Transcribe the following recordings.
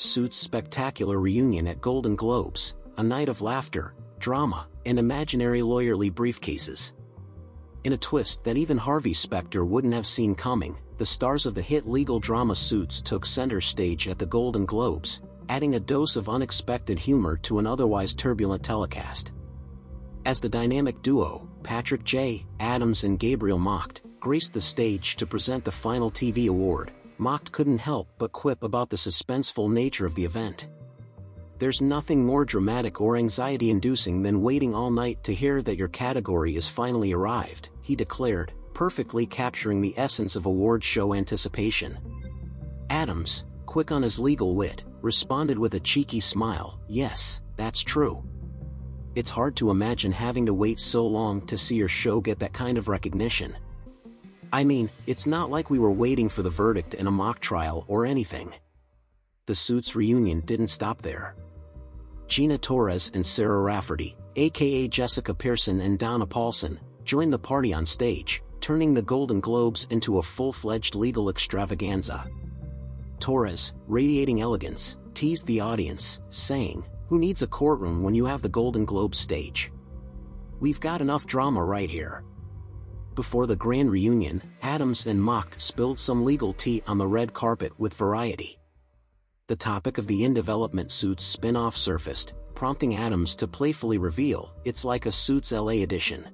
Suits' spectacular reunion at Golden Globes, a night of laughter, drama, and imaginary lawyerly briefcases. In a twist that even Harvey Specter wouldn't have seen coming, the stars of the hit legal drama Suits took center stage at the Golden Globes, adding a dose of unexpected humor to an otherwise turbulent telecast. As the dynamic duo, Patrick J. Adams and Gabriel Macht, graced the stage to present the final TV award, Macht couldn't help but quip about the suspenseful nature of the event. There's nothing more dramatic or anxiety-inducing than waiting all night to hear that your category is finally arrived, he declared, perfectly capturing the essence of award show anticipation. Adams, quick on his legal wit, responded with a cheeky smile, yes, that's true. It's hard to imagine having to wait so long to see your show get that kind of recognition. I mean, it's not like we were waiting for the verdict in a mock trial or anything. The Suits reunion didn't stop there. Gina Torres and Sarah Rafferty, aka Jessica Pearson and Donna Paulsen, joined the party on stage, turning the Golden Globes into a full-fledged legal extravaganza. Torres, radiating elegance, teased the audience, saying, Who needs a courtroom when you have the Golden Globe stage? We've got enough drama right here. Before the grand reunion, Adams and Macht spilled some legal tea on the red carpet with Variety the topic of the in-development Suits spin-off surfaced, prompting Adams to playfully reveal, it's like a Suits LA edition.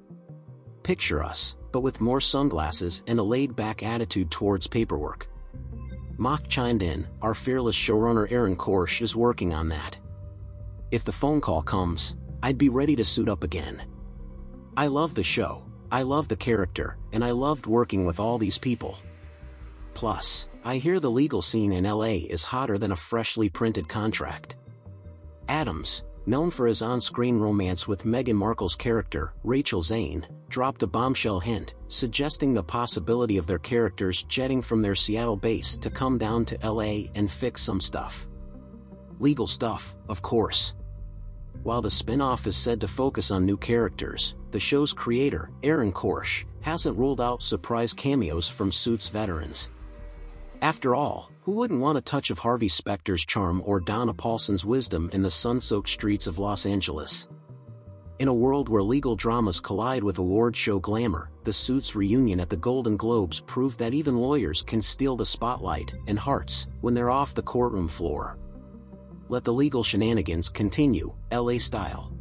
Picture us, but with more sunglasses and a laid-back attitude towards paperwork. Macht chimed in, our fearless showrunner Aaron Korsh is working on that. If the phone call comes, I'd be ready to suit up again. I love the show, I love the character, and I loved working with all these people. Plus, I hear the legal scene in LA is hotter than a freshly printed contract. Adams, known for his on-screen romance with Meghan Markle's character, Rachel Zane, dropped a bombshell hint, suggesting the possibility of their characters jetting from their Seattle base to come down to LA and fix some stuff. Legal stuff, of course. While the spin-off is said to focus on new characters, the show's creator, Aaron Korsh, hasn't ruled out surprise cameos from Suits veterans. After all, who wouldn't want a touch of Harvey Specter's charm or Donna Paulsen's wisdom in the sun-soaked streets of Los Angeles? In a world where legal dramas collide with award show glamour, the Suits reunion at the Golden Globes proved that even lawyers can steal the spotlight and hearts when they're off the courtroom floor. Let the legal shenanigans continue, LA style.